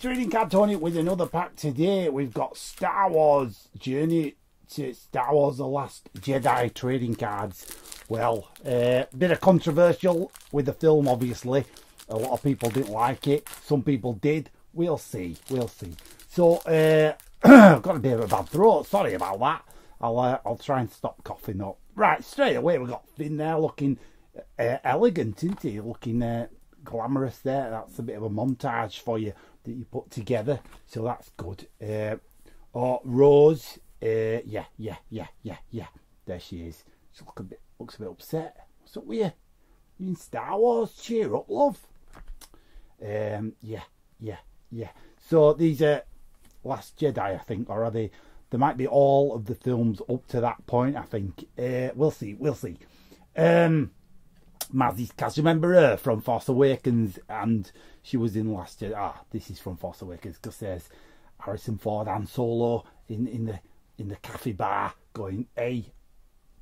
Trading Card Tony with another pack today. We've got Star Wars Journey to Star Wars The Last Jedi trading cards. Well, a uh, bit of controversial with the film, obviously. A lot of people didn't like it. Some people did. We'll see. We'll see. So, uh, I've got a bit of a bad throat. Sorry about that. I'll uh, I'll try and stop coughing up. Right, straight away we've got Finn there looking uh, elegant, isn't he? Looking uh, glamorous there. That's a bit of a montage for you that you put together. So that's good. Uh, oh, Rose. Uh, yeah, yeah, yeah, yeah, yeah. There she is. She look a bit, looks a bit upset. What's up with you? You in Star Wars? Cheer up, love. Um, yeah, yeah, yeah. So these are Last Jedi, I think, or are they? There might be all of the films up to that point. I think. Uh, we'll see. We'll see. Um, Mazzy's cast. Remember her from Force Awakens, and she was in Last year. Ah, this is from Force Awakens because there's Harrison Ford and Solo in in the in the cafe bar going, "Hey,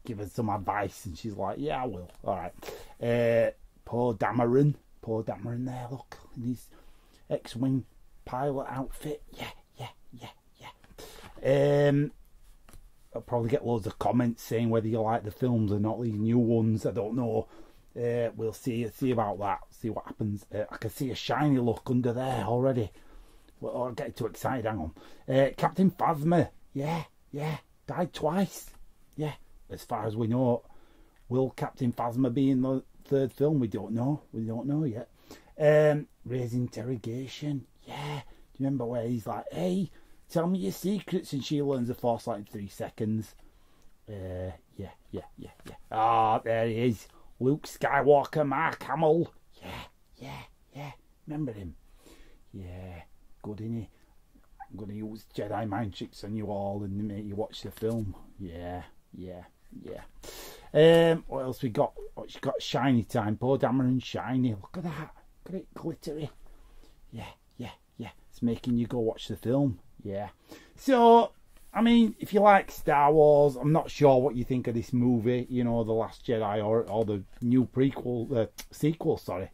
give us some advice," and she's like, "Yeah, I will." All right. Uh, Poe Dameron, Poor Dameron there. Look in his X-wing pilot outfit. Yeah, yeah, yeah, yeah. Um, I'll probably get loads of comments saying whether you like the films or not. These new ones, I don't know. Uh, we'll see see about that. See what happens. Uh, I can see a shiny look under there already. Well, I'll get too excited. Hang on. Uh, Captain Phasma. Yeah, yeah. Died twice. Yeah. As far as we know, will Captain Phasma be in the third film? We don't know. We don't know yet. Um, Rey's interrogation. Yeah. Do you remember where he's like, "Hey, tell me your secrets," and she learns the Force like in three seconds. Uh, yeah, yeah, yeah, yeah. Ah, oh, there he is. Luke Skywalker, Mark Hamill. Yeah, yeah, yeah. Remember him? Yeah, good, isn't? I'm to use Jedi mind tricks on you all and make you watch the film. Yeah, yeah, yeah. Um, what else we got? What's got? Shiny time. Poe Dameron shiny. Look at that. Look at it, glittery. Yeah, yeah, yeah. It's making you go watch the film. Yeah. So I mean, if you like Star Wars, I'm not sure what you think of this movie. You know, The Last Jedi or or the new prequel, uh, sequel. Sorry,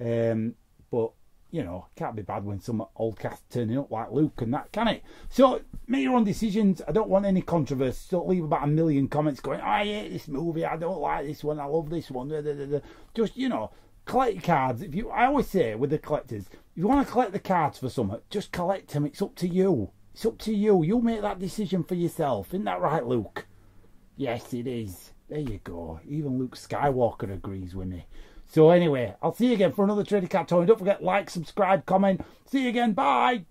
um, but you know, can't be bad when some old cast turning up like Luke and that, can it? So make your own decisions. I don't want any controversy. Don't leave about a million comments going, I hate this movie. I don't like this one. I love this one. Just you know, collect cards. If you, I always say with the collectors, if you want to collect the cards for something, just collect them. It's up to you. It's up to you. You make that decision for yourself. Isn't that right, Luke? Yes, it is. There you go. Even Luke Skywalker agrees with me. So anyway, I'll see you again for another Trading Card Tony. Don't forget, like, subscribe, comment. See you again. Bye.